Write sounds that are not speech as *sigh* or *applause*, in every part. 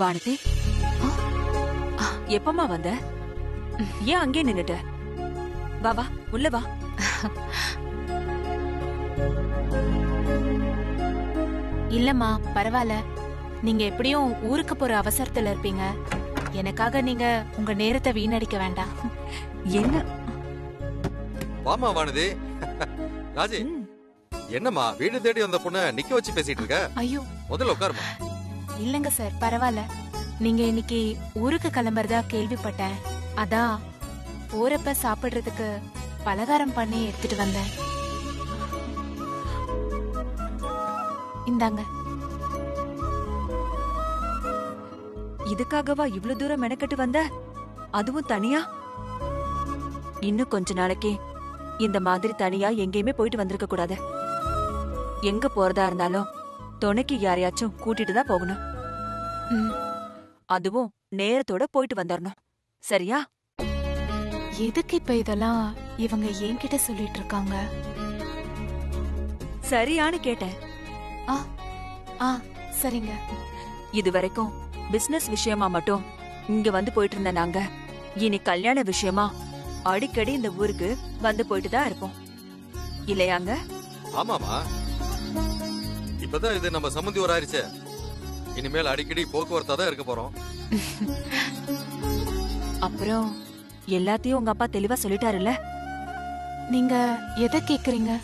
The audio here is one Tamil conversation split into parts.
வானதி? எப்பமா வந்த? ஏன் அங்கே நின்னுட்ட? வா வா உள்ள வா. இல்லம்மா பரவாயில்ல. நீங்க எப்படியும் ஊருக்கு போற அவசரத்துல இருப்பீங்க. எனக்காக நீங்க உங்க நேரத்தை வீணடிக்க வேண்டாம். என்ன? வாமா வானதி. ராஜி என்னம்மா வீடு தேடி வந்த பொண்ண நிக்க வச்சு பேசிட்டு இருக்க? ஐயோ. முதல்ல உட்காருமா இல்லங்க சார் பரவாயில்ல. நீங்க இன்னைக்கு ஊருக்கு கிளம்புறதா கேள்விப்பட்டேன். அதான் போறப்ப சாப்பிடுறதுக்கு பலகாரம் பண்ணி எடுத்துட்டு வந்தேன். இந்தாங்க. இதுக்காகவா இவ்ளோ தூரம் மெனக்கட்டு வந்த? அதுவும் தனியா? இன்னும் கொஞ்ச நாளைக்கு. இந்த மாதிரி தனியா எங்கேயுமே போயிட்டு வந்திருக்க கூடாது. எங்க போறதா இருந்தாலும் துணைக்கு யாரையாச்சும் கூட்டிட்டு தான் போகணும். அதுவும் நேரத்தோட போயிட்டு வந்துடணும் சரியா? எதுக்கு இப்ப இதெல்லாம் இவங்க என்கிட்ட சொல்லிட்டு இருக்காங்க சரியான்னு கேட்டேன். ஆ ஆ சரிங்க. இது வரைக்கும் பிசினஸ் விஷயமா மட்டும் இங்க வந்து போயிட்டு இருந்த நாங்க. இனி கல்யாண விஷயமா அடிக்கடி இந்த ஊருக்கு வந்து போயிட்டு தான் இருப்போம். இல்லையாங்க? ஆமாமா. இப்பதான் இது நம்ம சம்மந்தி ஒரு ஆயிருச்சே இனிமேல் அடிக்கடி போக்குவரத்தா தான் இருக்க போறோம். *laughs* அப்புறம் எல்லாத்தையும் உங்க அப்பா தெளிவா சொல்லிட்டாருல்ல? நீங்க எதை கேக்குறீங்க?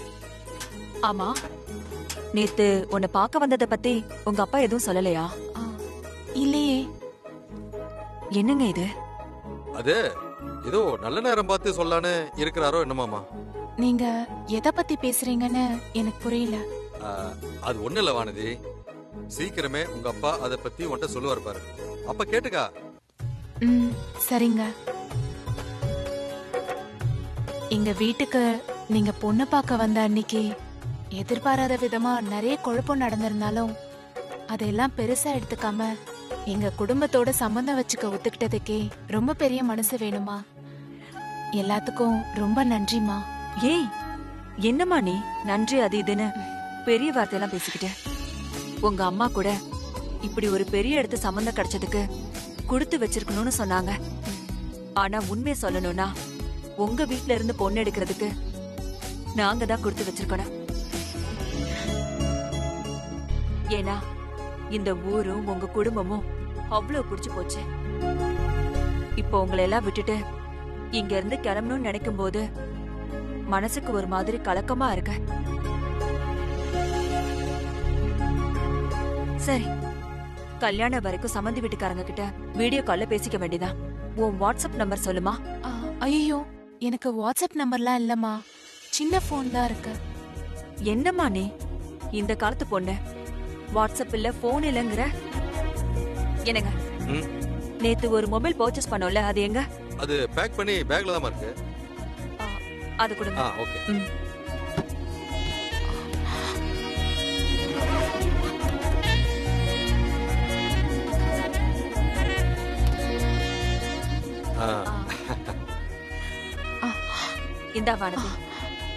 ஆமா. நேத்து உன்னை பார்க்க வந்தத பத்தி உங்க அப்பா எதுவும் சொல்லலையா? இல்லையே. என்னங்க இது? அது ஏதோ நல்ல நேரம் பார்த்து சொல்லலான்னு இருக்கிறாரோ என்னமாமா? நீங்க எதை பத்தி பேசுறீங்கன்னு எனக்கு புரியல. அது ஒண்ணு இல்ல வானதி. சீக்கிரமே உங்க அப்பா அதை பத்தி உன்கிட்ட சொல்லுவார் பாரு. அப்ப கேட்டுக்கா. ம் சரிங்க. எங்க வீட்டுக்கு நீங்க பொண்ணு பார்க்க வந்த அன்னைக்கு எதிர்பாராத விதமா நிறைய குழப்பம் நடந்திருந்தாலும் அதெல்லாம் பெருசா எடுத்துக்காம எங்க குடும்பத்தோட சம்பந்தம் வச்சுக்க ஒத்துக்கிட்டதுக்கே ரொம்ப பெரிய மனசு வேணுமா? எல்லாத்துக்கும் ரொம்ப நன்றிமா ஏய் என்னம்மா நீ? நன்றி அது இதுன்னு பெரிய வார்த்தையெல்லாம் பேசிக்கிட்ட. உங்க அம்மா கூட இப்படி ஒரு பெரிய இடத்து சம்மந்தம் கிடைச்சதுக்கு கொடுத்து வச்சிருக்கணும்னு சொன்னாங்க. ஆனா உண்மையை சொல்லணும்னா உங்க வீட்ல இருந்து பொண்ணு எடுக்கிறதுக்கு நாங்க தான் கொடுத்து வச்சிருக்கணும். ஏன்னா இந்த ஊரும் உங்க குடும்பமும் அவ்வளவு பிடிச்சு போச்சு. இப்போ உங்களை எல்லாம் விட்டுட்டு இங்க இருந்து கிளம்பணும்னு நினைக்கும் போது மனசுக்கு ஒரு மாதிரி கலக்கமா இருக்க. சரி. கல்யாணம் வரைக்கும் சம்மந்தி வீட்டுக்காரங்க கிட்ட வீடியோ கால்ல பேசிக்க வேண்டியதான் உன் வாட்ஸ்அப் நம்பர் சொல்லுமா? ஐயோ எனக்கு வாட்ஸ்அப் நம்பர்லாம் இல்லம்மா. சின்ன ஃபோன் தான் இருக்கு. என்னம்மா நீ? இந்த காலத்து பொண்ணு. வாட்ஸ்அப் இல்ல போன் இல்லங்கிற? என்னங்க. நேத்து ஒரு மொபைல் பர்ச்சேஸ் பண்ணோம்ல அது எங்க? அது பேக் பண்ணி பேக்ல தான் இருக்கு. ஆ, அது கொடுங்க. ஆ ஓகே. இந்தா வானதி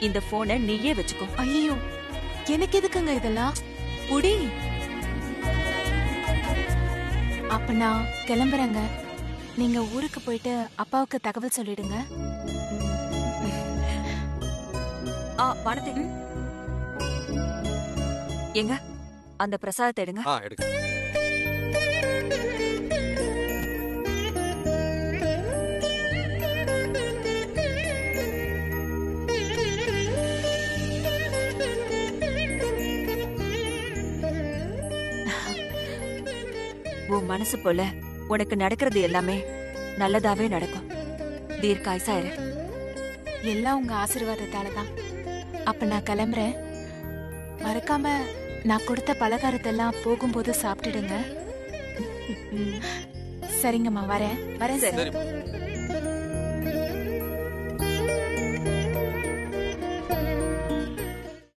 இந்த போனை நீயே வச்சுக்கோ. ஐயோ எனக்கு எதுக்குங்க இதெல்லாம்? புடி அப்ப நான் கிளம்புறேங்க. நீங்க ஊருக்கு போயிட்டு அப்பாவுக்கு தகவல் சொல்லிடுங்க. ஆ வானதி. எங்க? அந்த பிரசாதத்தை எடுங்க. ஆ உன் மனசு போல உனக்கு நடக்கிறது எல்லாமே நல்லதாவே நடக்கும். தீர்க்காயசா இரு எல்லாம் உங்க ஆசீர்வாதத்தால தான் அப்ப நான் கிளம்புறேன். மறக்காம நான் கொடுத்த பலகாரத்தெல்லாம் போகும்போது சாப்பிட்டுடுங்க. *laughs* சரிங்கம்மா வரேன். வரேன் சார் சரி.